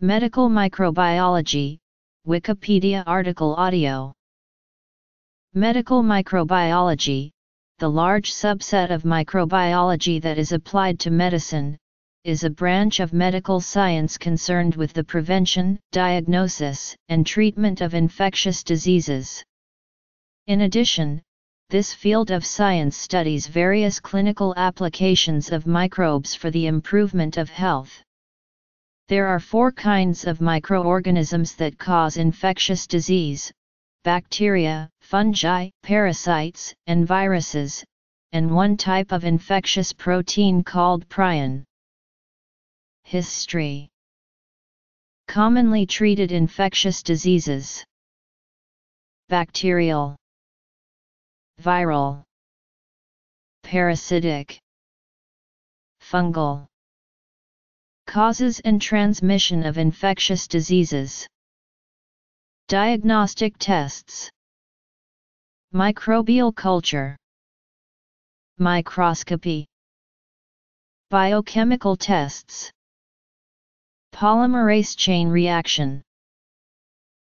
Medical Microbiology, Wikipedia article audio. Medical microbiology, the large subset of microbiology that is applied to medicine, is a branch of medical science concerned with the prevention, diagnosis, and treatment of infectious diseases. In addition, this field of science studies various clinical applications of microbes for the improvement of health. There are four kinds of microorganisms that cause infectious disease bacteria, fungi, parasites, and viruses, and one type of infectious protein called prion. History. Commonly treated infectious diseases. Bacterial. Viral, parasitic, fungal. Causes and transmission of infectious diseases. Diagnostic tests. Microbial culture. Microscopy. Biochemical tests. Polymerase chain reaction.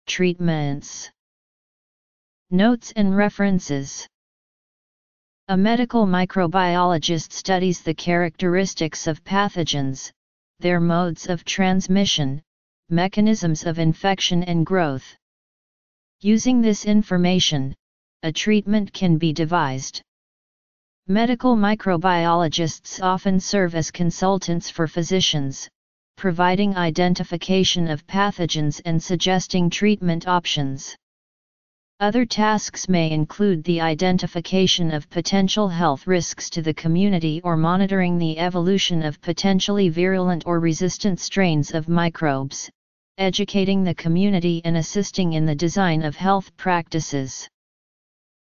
Treatments. Notes and references a medical microbiologist studies the characteristics of pathogens, their modes of transmission, mechanisms of infection and growth. Using this information, a treatment can be devised. Medical microbiologists often serve as consultants for physicians, providing identification of pathogens and suggesting treatment options. Other tasks may include the identification of potential health risks to the community or monitoring the evolution of potentially virulent or resistant strains of microbes, educating the community and assisting in the design of health practices.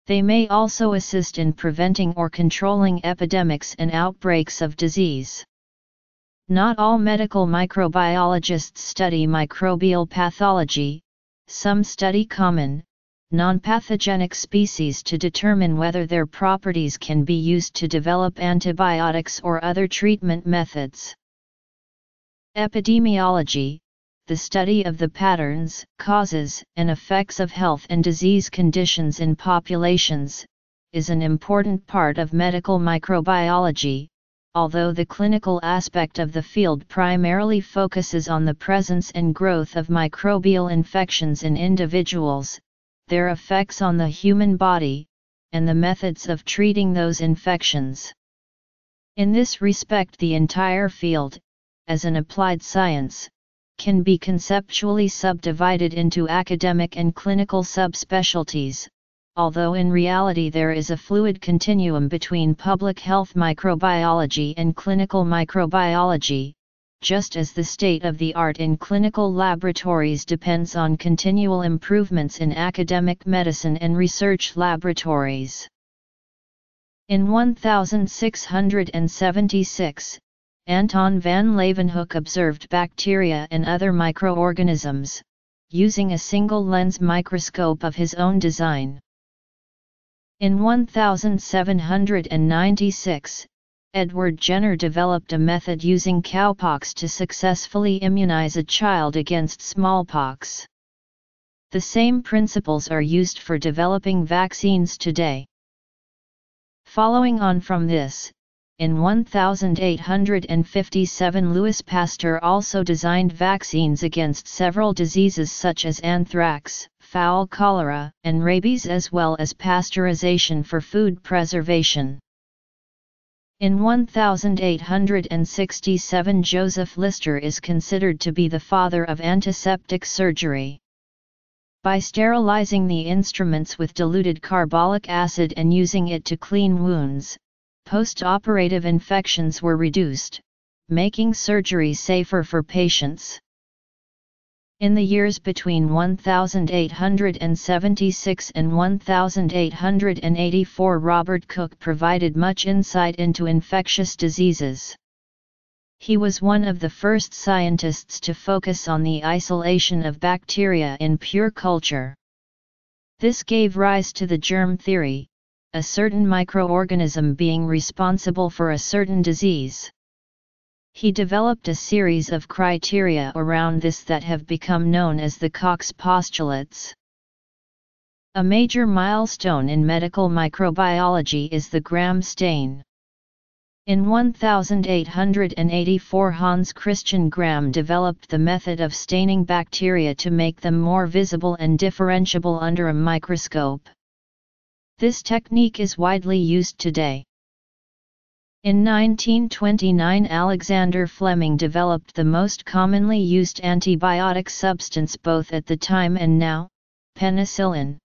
They may also assist in preventing or controlling epidemics and outbreaks of disease. Not all medical microbiologists study microbial pathology, some study common, non-pathogenic species to determine whether their properties can be used to develop antibiotics or other treatment methods. Epidemiology, the study of the patterns, causes, and effects of health and disease conditions in populations, is an important part of medical microbiology, although the clinical aspect of the field primarily focuses on the presence and growth of microbial infections in individuals, their effects on the human body, and the methods of treating those infections. In this respect the entire field, as an applied science, can be conceptually subdivided into academic and clinical subspecialties, although in reality there is a fluid continuum between public health microbiology and clinical microbiology, just as the state of the art in clinical laboratories depends on continual improvements in academic medicine and research laboratories. In 1676, Anton van Leeuwenhoek observed bacteria and other microorganisms, using a single lens microscope of his own design. In 1796, Edward Jenner developed a method using cowpox to successfully immunize a child against smallpox. The same principles are used for developing vaccines today. Following on from this, in 1857 Louis Pasteur also designed vaccines against several diseases such as anthrax, fowl cholera, and rabies as well as pasteurization for food preservation. In 1867 Joseph Lister is considered to be the father of antiseptic surgery. By sterilizing the instruments with diluted carbolic acid and using it to clean wounds, post-operative infections were reduced, making surgery safer for patients. In the years between 1876 and 1884 Robert Koch provided much insight into infectious diseases. He was one of the first scientists to focus on the isolation of bacteria in pure culture. This gave rise to the germ theory, a certain microorganism being responsible for a certain disease. He developed a series of criteria around this that have become known as the Koch's postulates. A major milestone in medical microbiology is the Gram stain. In 1884 Hans Christian Gram developed the method of staining bacteria to make them more visible and differentiable under a microscope. This technique is widely used today. In 1929 Alexander Fleming developed the most commonly used antibiotic substance both at the time and now, penicillin.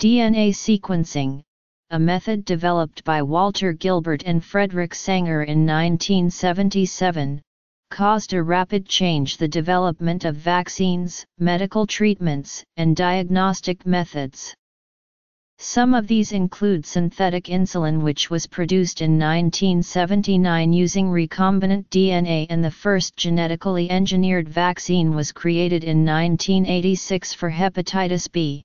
DNA sequencing, a method developed by Walter Gilbert and Frederick Sanger in 1977, caused a rapid change the development of vaccines, medical treatments, and diagnostic methods. Some of these include synthetic insulin which was produced in 1979 using recombinant DNA and the first genetically engineered vaccine was created in 1986 for hepatitis B.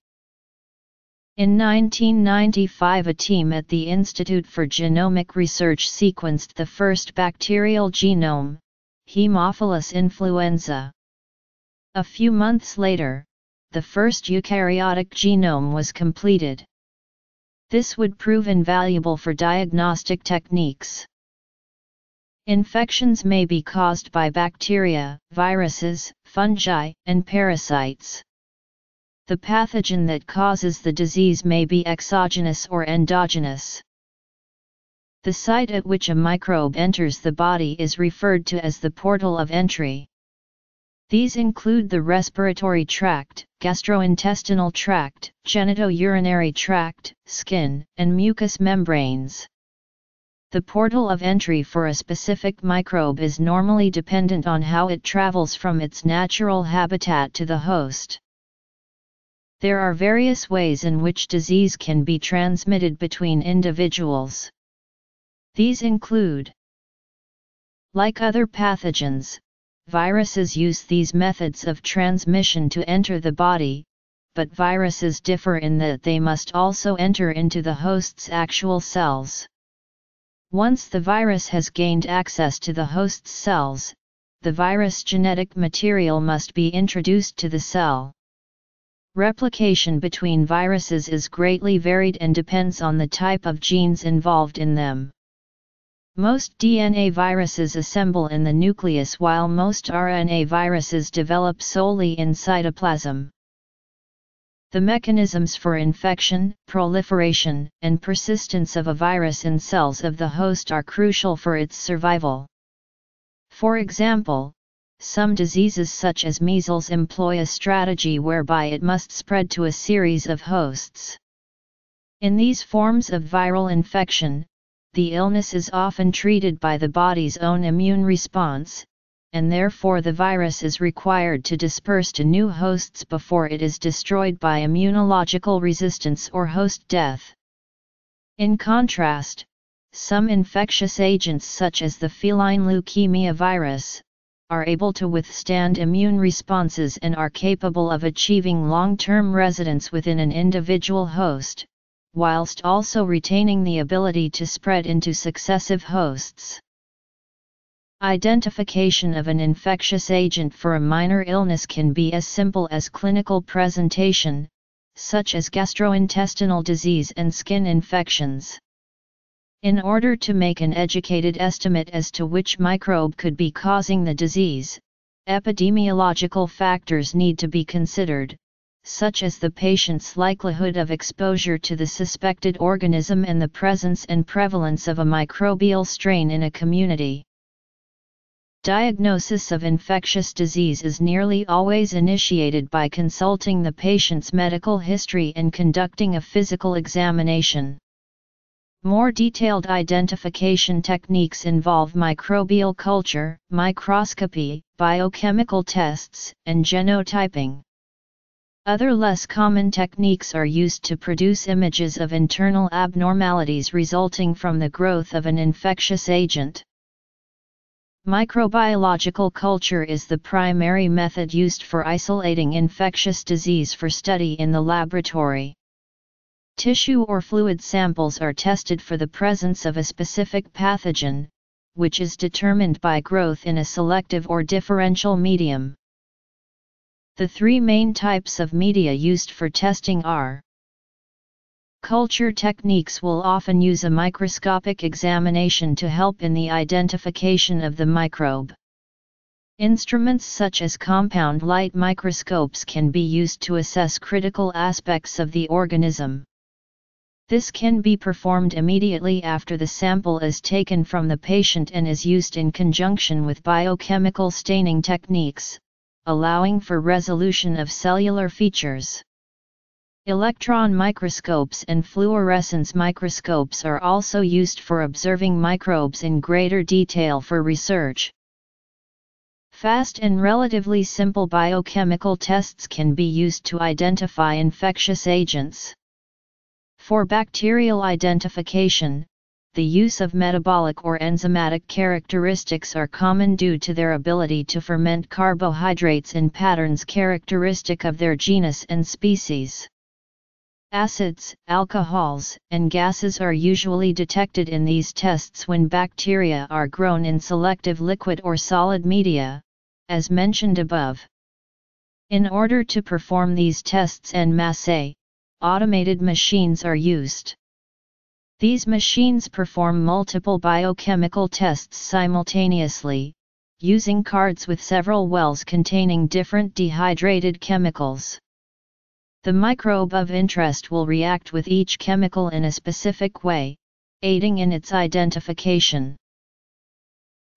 In 1995 a team at the Institute for Genomic Research sequenced the first bacterial genome, Haemophilus influenzae. A few months later, the first eukaryotic genome was completed. This would prove invaluable for diagnostic techniques. Infections may be caused by bacteria, viruses, fungi, and parasites. The pathogen that causes the disease may be exogenous or endogenous. The site at which a microbe enters the body is referred to as the portal of entry. These include the respiratory tract, gastrointestinal tract, genitourinary tract, skin, and mucous membranes. The portal of entry for a specific microbe is normally dependent on how it travels from its natural habitat to the host. There are various ways in which disease can be transmitted between individuals. These include Like other pathogens, viruses use these methods of transmission to enter the body, but viruses differ in that they must also enter into the host's actual cells. Once the virus has gained access to the host's cells, the virus genetic material must be introduced to the cell. Replication between viruses is greatly varied and depends on the type of genes involved in them. Most DNA viruses assemble in the nucleus while most RNA viruses develop solely in cytoplasm. The mechanisms for infection, proliferation, and persistence of a virus in cells of the host are crucial for its survival. For example, some diseases such as measles employ a strategy whereby it must spread to a series of hosts. In these forms of viral infection, the illness is often treated by the body's own immune response, and therefore the virus is required to disperse to new hosts before it is destroyed by immunological resistance or host death. In contrast, some infectious agents such as the feline leukemia virus, are able to withstand immune responses and are capable of achieving long-term residence within an individual host, whilst also retaining the ability to spread into successive hosts. Identification of an infectious agent for a minor illness can be as simple as clinical presentation, such as gastrointestinal disease and skin infections. In order to make an educated estimate as to which microbe could be causing the disease, epidemiological factors need to be considered, such as the patient's likelihood of exposure to the suspected organism and the presence and prevalence of a microbial strain in a community. Diagnosis of infectious disease is nearly always initiated by consulting the patient's medical history and conducting a physical examination. More detailed identification techniques involve microbial culture, microscopy, biochemical tests, and genotyping. Other less common techniques are used to produce images of internal abnormalities resulting from the growth of an infectious agent. Microbiological culture is the primary method used for isolating infectious disease for study in the laboratory. Tissue or fluid samples are tested for the presence of a specific pathogen, which is determined by growth in a selective or differential medium. The three main types of media used for testing are Culture techniques will often use a microscopic examination to help in the identification of the microbe. Instruments such as compound light microscopes can be used to assess critical aspects of the organism. This can be performed immediately after the sample is taken from the patient and is used in conjunction with biochemical staining techniques, allowing for resolution of cellular features. Electron microscopes and fluorescence microscopes are also used for observing microbes in greater detail for research. Fast and relatively simple biochemical tests can be used to identify infectious agents. For bacterial identification, the use of metabolic or enzymatic characteristics are common due to their ability to ferment carbohydrates in patterns characteristic of their genus and species. Acids, alcohols, and gases are usually detected in these tests when bacteria are grown in selective liquid or solid media, as mentioned above. In order to perform these tests en masse, automated machines are used. These machines perform multiple biochemical tests simultaneously, using cards with several wells containing different dehydrated chemicals. The microbe of interest will react with each chemical in a specific way, aiding in its identification.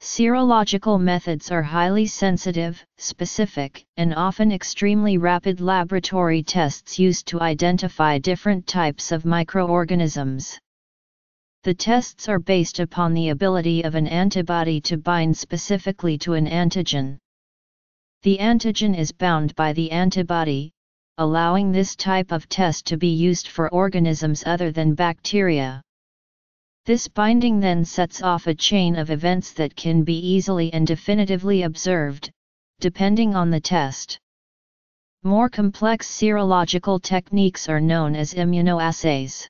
Serological methods are highly sensitive, specific, and often extremely rapid laboratory tests used to identify different types of microorganisms. The tests are based upon the ability of an antibody to bind specifically to an antigen. The antigen is bound by the antibody, allowing this type of test to be used for organisms other than bacteria. This binding then sets off a chain of events that can be easily and definitively observed, depending on the test. More complex serological techniques are known as immunoassays.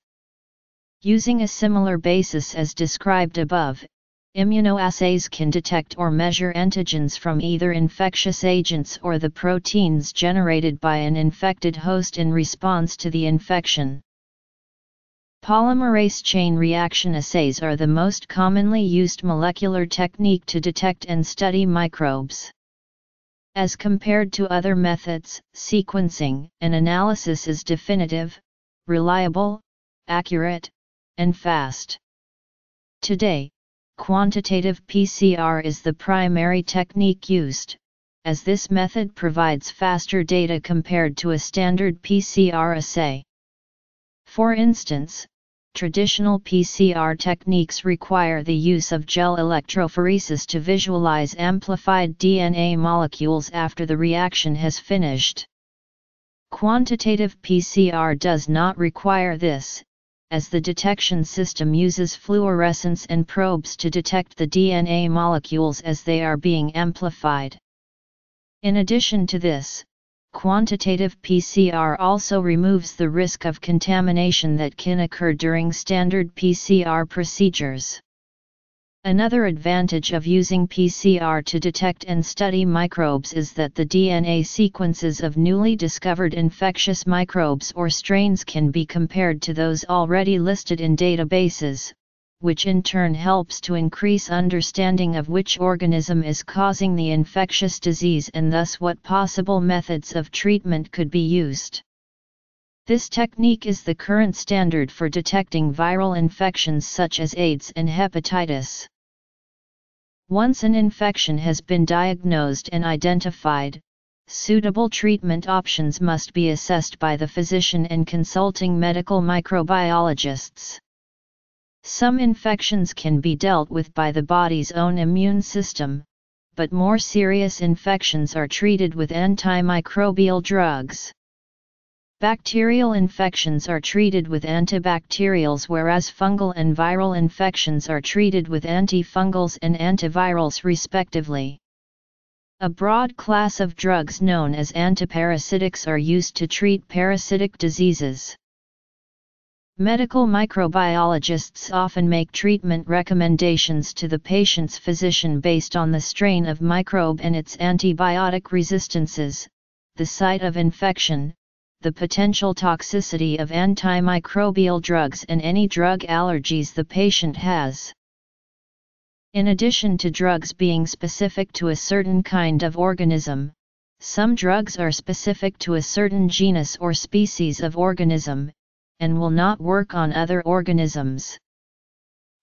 Using a similar basis as described above, Immunoassays can detect or measure antigens from either infectious agents or the proteins generated by an infected host in response to the infection. Polymerase chain reaction assays are the most commonly used molecular technique to detect and study microbes. As compared to other methods, sequencing and analysis is definitive, reliable, accurate, and fast. Today, Quantitative PCR is the primary technique used, as this method provides faster data compared to a standard PCR assay. For instance, traditional PCR techniques require the use of gel electrophoresis to visualize amplified DNA molecules after the reaction has finished. Quantitative PCR does not require this, as the detection system uses fluorescence and probes to detect the DNA molecules as they are being amplified. In addition to this, quantitative PCR also removes the risk of contamination that can occur during standard PCR procedures. Another advantage of using PCR to detect and study microbes is that the DNA sequences of newly discovered infectious microbes or strains can be compared to those already listed in databases, which in turn helps to increase understanding of which organism is causing the infectious disease and thus what possible methods of treatment could be used. This technique is the current standard for detecting viral infections such as AIDS and hepatitis. Once an infection has been diagnosed and identified, suitable treatment options must be assessed by the physician and consulting medical microbiologists. Some infections can be dealt with by the body's own immune system, but more serious infections are treated with antimicrobial drugs. Bacterial infections are treated with antibacterials whereas fungal and viral infections are treated with antifungals and antivirals respectively. A broad class of drugs known as antiparasitics are used to treat parasitic diseases. Medical microbiologists often make treatment recommendations to the patient's physician based on the strain of microbe and its antibiotic resistances, the site of infection, the potential toxicity of antimicrobial drugs and any drug allergies the patient has. In addition to drugs being specific to a certain kind of organism, some drugs are specific to a certain genus or species of organism, and will not work on other organisms.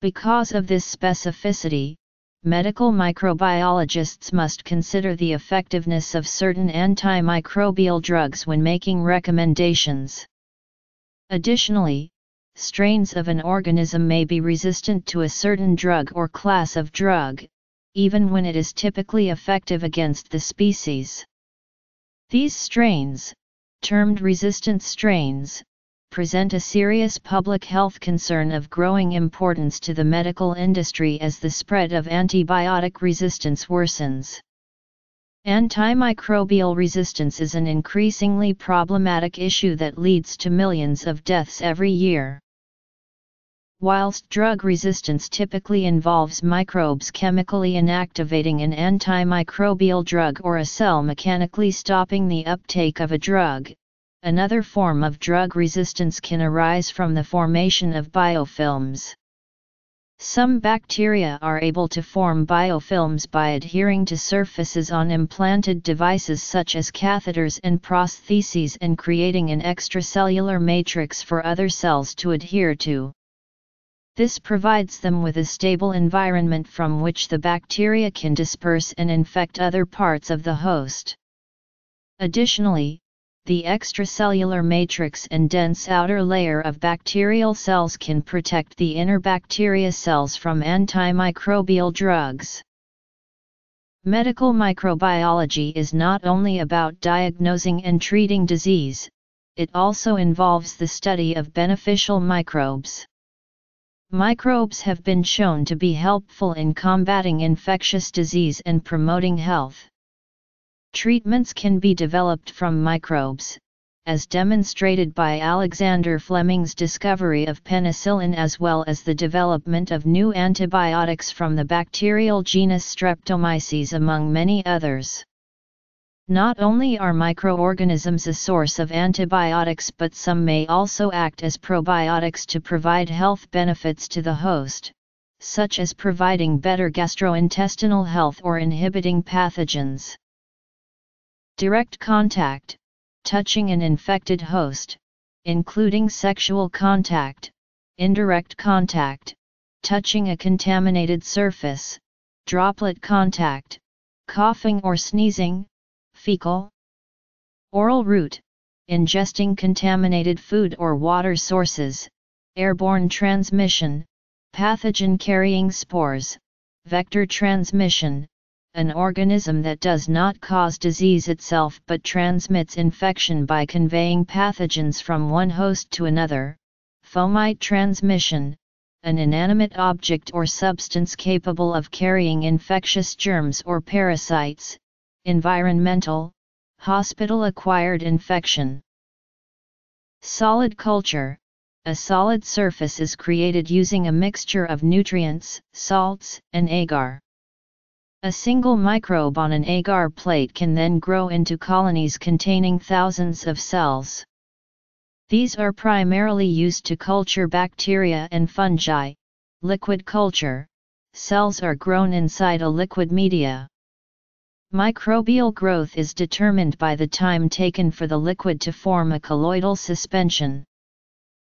Because of this specificity, medical microbiologists must consider the effectiveness of certain antimicrobial drugs when making recommendations. Additionally, strains of an organism may be resistant to a certain drug or class of drug, even when it is typically effective against the species. These strains, termed resistant strains, present a serious public health concern of growing importance to the medical industry as the spread of antibiotic resistance worsens. Antimicrobial resistance is an increasingly problematic issue that leads to millions of deaths every year. Whilst drug resistance typically involves microbes chemically inactivating an antimicrobial drug or a cell mechanically stopping the uptake of a drug, Another form of drug resistance can arise from the formation of biofilms. Some bacteria are able to form biofilms by adhering to surfaces on implanted devices such as catheters and prostheses and creating an extracellular matrix for other cells to adhere to. This provides them with a stable environment from which the bacteria can disperse and infect other parts of the host. Additionally, the extracellular matrix and dense outer layer of bacterial cells can protect the inner bacteria cells from antimicrobial drugs. Medical microbiology is not only about diagnosing and treating disease, it also involves the study of beneficial microbes. Microbes have been shown to be helpful in combating infectious disease and promoting health. Treatments can be developed from microbes, as demonstrated by Alexander Fleming's discovery of penicillin as well as the development of new antibiotics from the bacterial genus Streptomyces among many others. Not only are microorganisms a source of antibiotics but some may also act as probiotics to provide health benefits to the host, such as providing better gastrointestinal health or inhibiting pathogens. Direct contact, touching an infected host, including sexual contact, indirect contact, touching a contaminated surface, droplet contact, coughing or sneezing, fecal, oral route, ingesting contaminated food or water sources, airborne transmission, pathogen carrying spores, vector transmission, an organism that does not cause disease itself but transmits infection by conveying pathogens from one host to another, fomite transmission, an inanimate object or substance capable of carrying infectious germs or parasites, environmental, hospital-acquired infection. Solid culture A solid surface is created using a mixture of nutrients, salts, and agar. A single microbe on an agar plate can then grow into colonies containing thousands of cells. These are primarily used to culture bacteria and fungi. Liquid culture cells are grown inside a liquid media. Microbial growth is determined by the time taken for the liquid to form a colloidal suspension.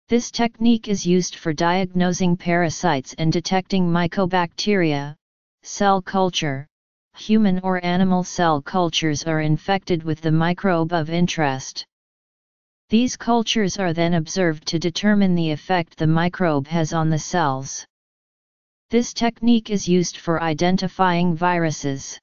This technique is used for diagnosing parasites and detecting mycobacteria, Cell culture Human or animal cell cultures are infected with the microbe of interest. These cultures are then observed to determine the effect the microbe has on the cells. This technique is used for identifying viruses.